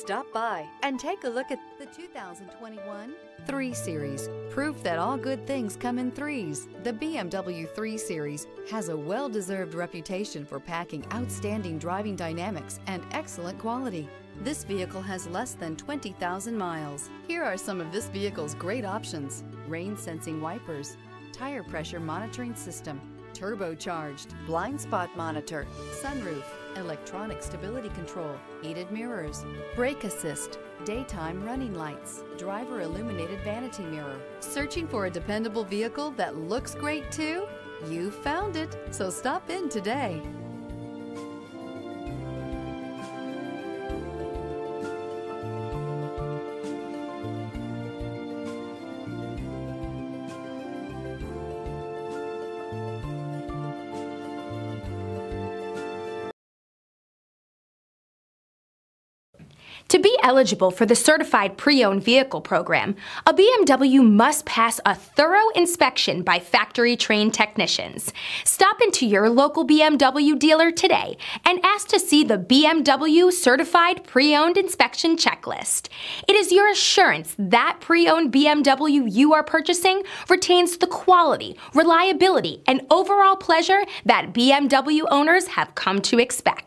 Stop by and take a look at the 2021 3 Series. Proof that all good things come in threes. The BMW 3 Series has a well deserved reputation for packing outstanding driving dynamics and excellent quality. This vehicle has less than 20,000 miles. Here are some of this vehicle's great options rain sensing wipers, tire pressure monitoring system, turbocharged, blind spot monitor, sunroof, electronic stability control, heated mirrors, brake assist, daytime running lights, driver illuminated vanity mirror. Searching for a dependable vehicle that looks great too? You found it, so stop in today. To be eligible for the Certified Pre-Owned Vehicle Program, a BMW must pass a thorough inspection by factory-trained technicians. Stop into your local BMW dealer today and ask to see the BMW Certified Pre-Owned Inspection Checklist. It is your assurance that pre-owned BMW you are purchasing retains the quality, reliability, and overall pleasure that BMW owners have come to expect.